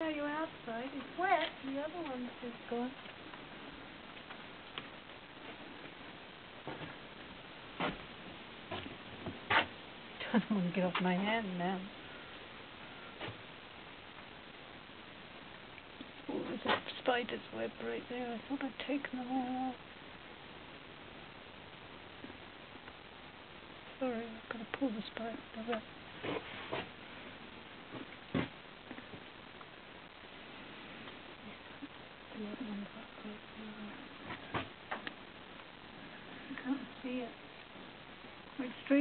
Yeah, you're outside. It's wet. The other one is gone. Doesn't want to get off my hand now. Oh, there's a spider's web right there. I thought I'd taken them all off. Sorry, I've got to pull the spider web. see it. Like straight.